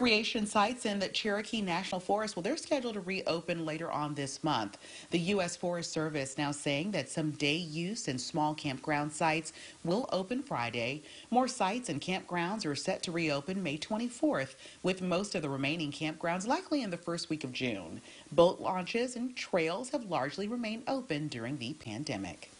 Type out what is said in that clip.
Recreation sites in the Cherokee National Forest, well, they're scheduled to reopen later on this month. The U.S. Forest Service now saying that some day use and small campground sites will open Friday. More sites and campgrounds are set to reopen May 24th, with most of the remaining campgrounds likely in the first week of June. Boat launches and trails have largely remained open during the pandemic.